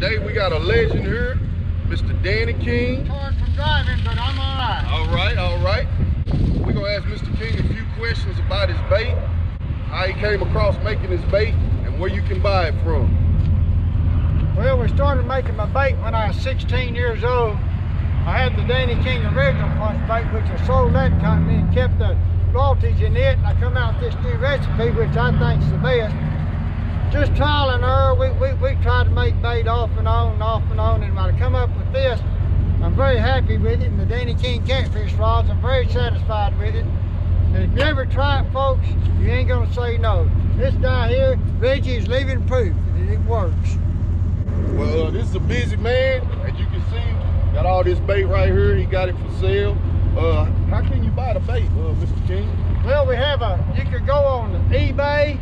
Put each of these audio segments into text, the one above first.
Today we got a legend here, Mr. Danny King. From driving, but I'm all right. All right, all right. We're gonna ask Mr. King a few questions about his bait, how he came across making his bait, and where you can buy it from. Well, we started making my bait when I was 16 years old. I had the Danny King original punch bait, which I sold that company and kept the royalties in it. And I come out with this new recipe, which I think's the best. Just trial and error. We, we, we tried to make bait off and on and off and on. And when I come up with this, I'm very happy with it. And the Danny King catfish rods, I'm very satisfied with it. And if you ever try it, folks, you ain't gonna say no. This guy here, Reggie, is living proof that it works. Well, uh, this is a busy man, as you can see. Got all this bait right here. He got it for sale. Uh, how can you buy the bait, uh, Mr. King? Well, we have a, you can go on eBay,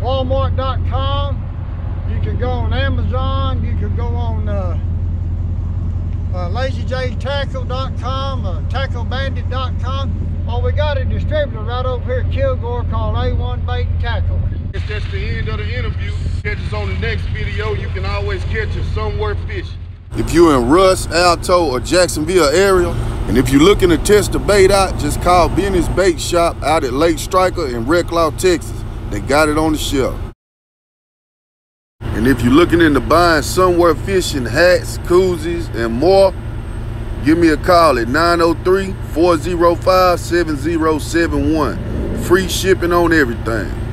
Walmart.com, you can go on Amazon, you can go on uh, uh, LazyJTackle.com, uh, TackleBandit.com, or we got a distributor right over here at Kilgore called A1 Bait and Tackle. Guess that's the end of the interview. Catch us on the next video. You can always catch us somewhere fishing. If you're in Rusk, Alto, or Jacksonville area, and if you're looking to test the bait out, just call Benny's Bait Shop out at Lake Striker in Reklaw, Texas. They got it on the shelf. And if you're looking into buying somewhere fishing hats, koozies, and more, give me a call at 903 405 7071. Free shipping on everything.